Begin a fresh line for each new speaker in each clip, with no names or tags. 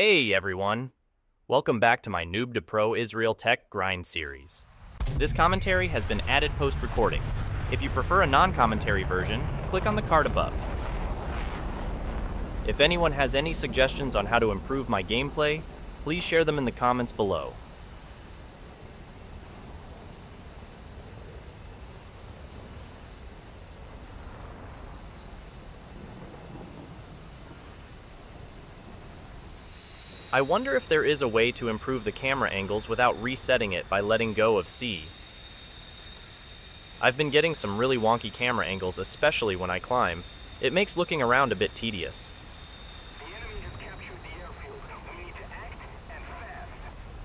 Hey everyone! Welcome back to my Noob to Pro Israel Tech Grind series. This commentary has been added post recording. If you prefer a non commentary version, click on the card above. If anyone has any suggestions on how to improve my gameplay, please share them in the comments below. I wonder if there is a way to improve the camera angles without resetting it by letting go of C. I've been getting some really wonky camera angles, especially when I climb. It makes looking around a bit tedious.
The enemy has captured the airfield. We need to act and fast.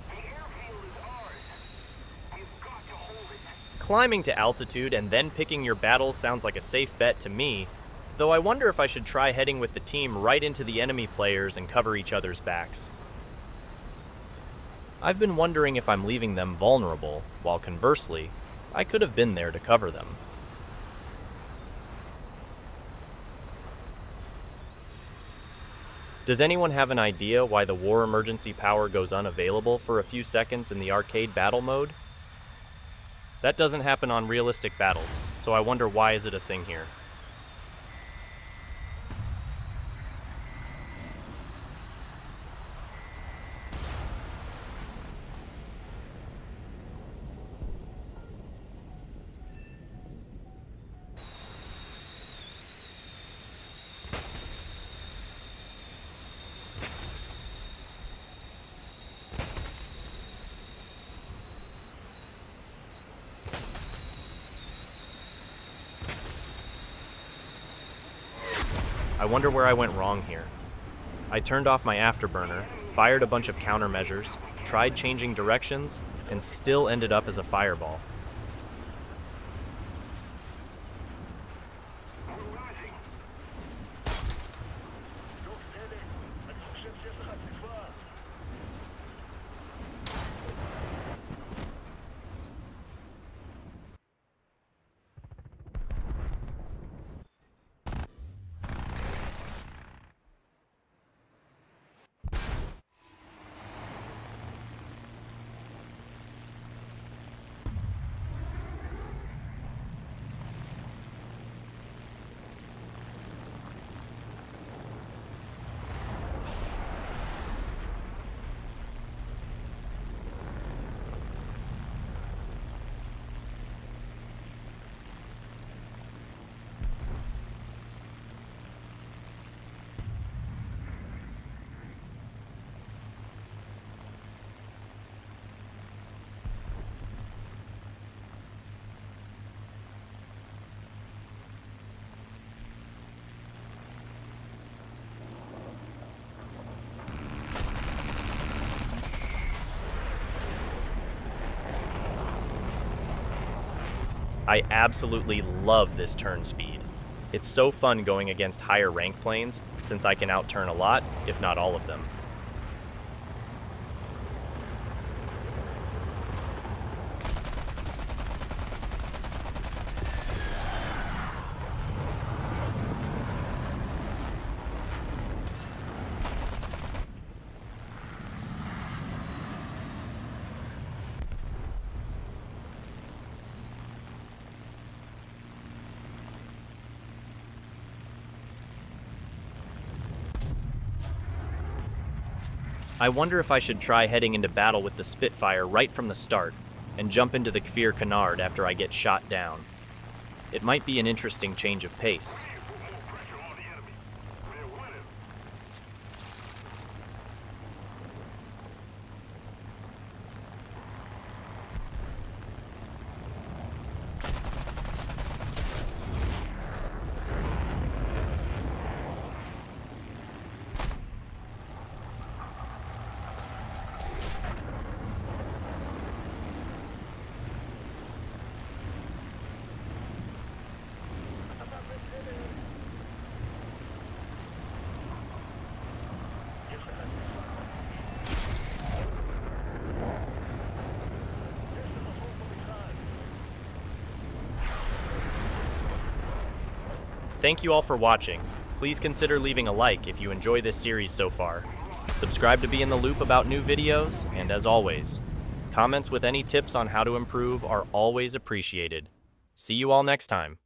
The airfield is ours. We've got to hold it.
Climbing to altitude and then picking your battles sounds like a safe bet to me, though I wonder if I should try heading with the team right into the enemy players and cover each other's backs. I've been wondering if I'm leaving them vulnerable, while conversely, I could have been there to cover them. Does anyone have an idea why the war emergency power goes unavailable for a few seconds in the arcade battle mode? That doesn't happen on realistic battles, so I wonder why is it a thing here? I wonder where I went wrong here. I turned off my afterburner, fired a bunch of countermeasures, tried changing directions, and still ended up as a fireball. I absolutely love this turn speed. It's so fun going against higher rank planes, since I can outturn a lot, if not all of them. I wonder if I should try heading into battle with the Spitfire right from the start, and jump into the Kfir Canard after I get shot down. It might be an interesting change of pace. Thank you all for watching. Please consider leaving a like if you enjoy this series so far. Subscribe to be in the loop about new videos, and as always, comments with any tips on how to improve are always appreciated. See you all next time.